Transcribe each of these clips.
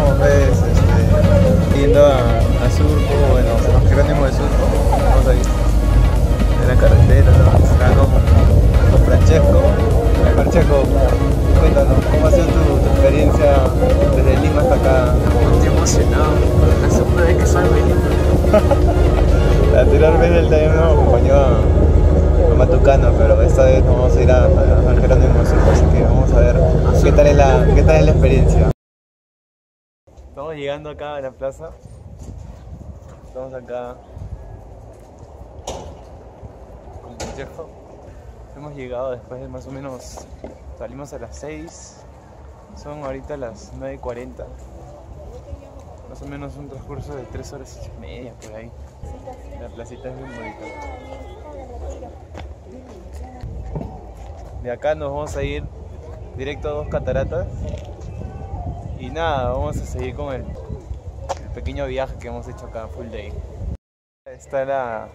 estamos, pues, este, yendo a, a, Surco, bueno, San Jerónimo de Surco, vamos ahí, en la carretera, ¿no? con, Francesco. Eh, Francesco, cuéntanos, ¿cómo ha sido tu, experiencia desde Lima hasta acá? Estoy emocionado, la segunda vez que salgo de Lima. la vez el también nos acompañó a, Matucano, pero esta vez nos vamos a ir a, a San Jerónimo de Surco, así que vamos a ver ah, qué tal es la, qué tal es la experiencia. Estamos llegando acá a la plaza. Estamos acá con Consejo. Hemos llegado después de más o menos. Salimos a las 6. Son ahorita las 9.40. Más o menos un transcurso de 3 horas y media por ahí. La placita es muy bonita. De acá nos vamos a ir directo a dos cataratas. Y nada, vamos a seguir con el, pequeño viaje que hemos hecho acá, full day. Está la,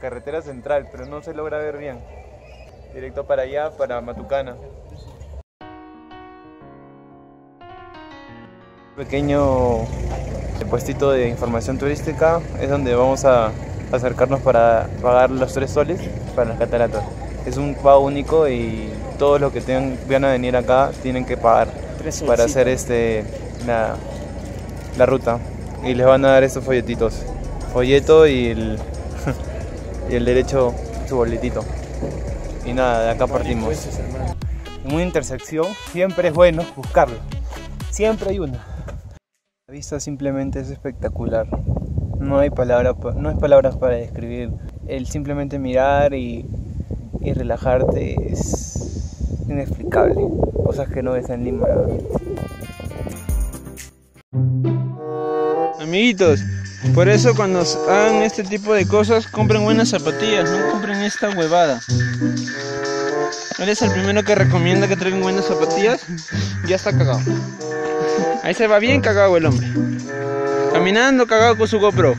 carretera central, pero no se logra ver bien. Directo para allá, para Matucana. Pequeño puestito de información turística es donde vamos a acercarnos para pagar los tres soles para las cataratas. Es un pago único y todos los que tengan, van a venir acá tienen que pagar para hacer este la, la ruta. Y les van a dar estos folletitos. Folleto y el y el derecho su boletito. Y nada de acá partimos. Pues, en una intersección siempre es bueno buscarla siempre hay una. La vista simplemente es espectacular. No hay palabra pa- no hay palabras para describir. El simplemente mirar y, y relajarte es inexplicable cosas que no ves en Lima. Amiguitos, por eso cuando hagan este tipo de cosas, compren buenas zapatillas, no compren esta huevada. Eres el primero que recomienda que traigan buenas zapatillas, ya está cagado. Ahí se va bien cagado el hombre. Caminando cagado con su GoPro.